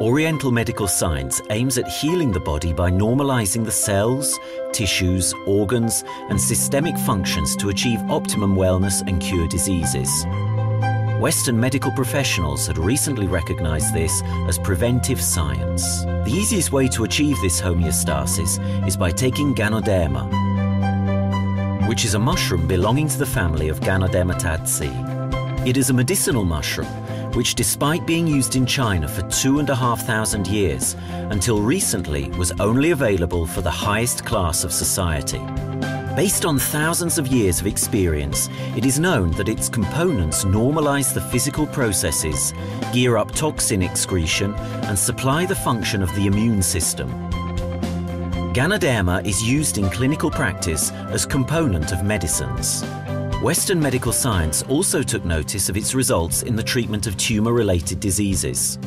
Oriental medical science aims at healing the body by normalizing the cells, tissues, organs, and systemic functions to achieve optimum wellness and cure diseases. Western medical professionals had recently recognized this as preventive science. The easiest way to achieve this homeostasis is by taking Ganoderma, which is a mushroom belonging to the family of Ganodermataceae. It is a medicinal mushroom which despite being used in China for two and a half thousand years, until recently was only available for the highest class of society. Based on thousands of years of experience, it is known that its components normalize the physical processes, gear up toxin excretion, and supply the function of the immune system. Ganoderma is used in clinical practice as component of medicines. Western medical science also took notice of its results in the treatment of tumor-related diseases.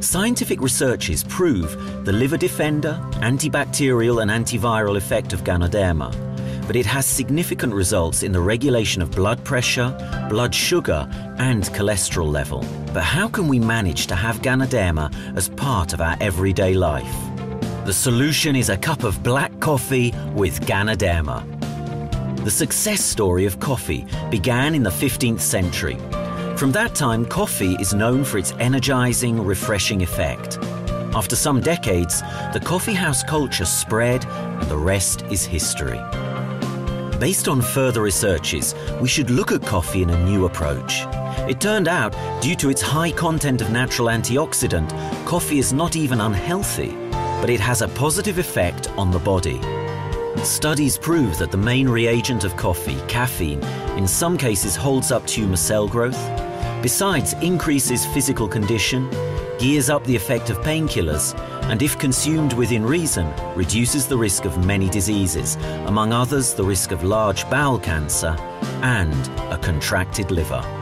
Scientific researches prove the liver defender, antibacterial and antiviral effect of Ganoderma, but it has significant results in the regulation of blood pressure, blood sugar and cholesterol level. But how can we manage to have Ganoderma as part of our everyday life? The solution is a cup of black coffee with Ganoderma. The success story of coffee began in the 15th century from that time, coffee is known for its energizing, refreshing effect. After some decades, the coffee house culture spread and the rest is history. Based on further researches, we should look at coffee in a new approach. It turned out, due to its high content of natural antioxidant, coffee is not even unhealthy, but it has a positive effect on the body. Studies prove that the main reagent of coffee, caffeine, in some cases holds up tumor cell growth, Besides, increases physical condition, gears up the effect of painkillers, and if consumed within reason, reduces the risk of many diseases, among others the risk of large bowel cancer and a contracted liver.